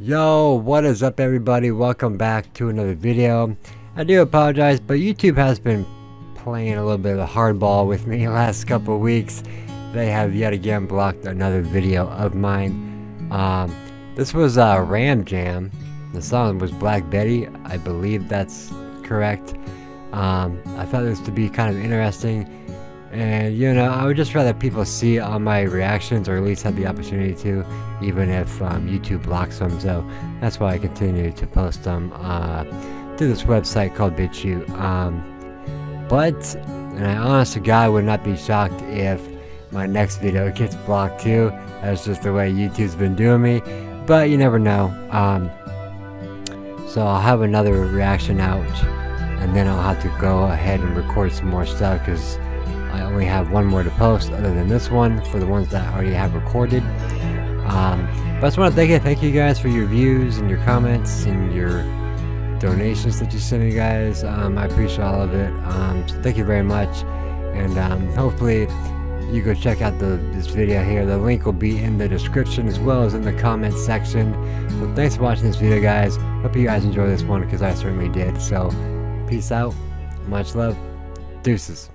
Yo, what is up everybody? Welcome back to another video. I do apologize, but YouTube has been playing a little bit of a hardball with me last couple weeks. They have yet again blocked another video of mine. Um, this was uh, Ram Jam. The song was Black Betty. I believe that's correct. Um, I thought this to be kind of interesting. And you know, I would just rather people see all my reactions or at least have the opportunity to, even if um, YouTube blocks them. So that's why I continue to post them uh, through this website called BitChute. Um, but, and I honest to God would not be shocked if my next video gets blocked too. That's just the way YouTube's been doing me. But you never know. Um, so I'll have another reaction out and then I'll have to go ahead and record some more stuff because I only have one more to post other than this one for the ones that I already have recorded. Um, but I just want to thank you, thank you guys for your views and your comments and your donations that you send me guys. Um, I appreciate all of it. Um, so thank you very much. And um, hopefully you go check out the this video here. The link will be in the description as well as in the comments section. So thanks for watching this video guys. Hope you guys enjoy this one because I certainly did. So peace out. Much love. Deuces.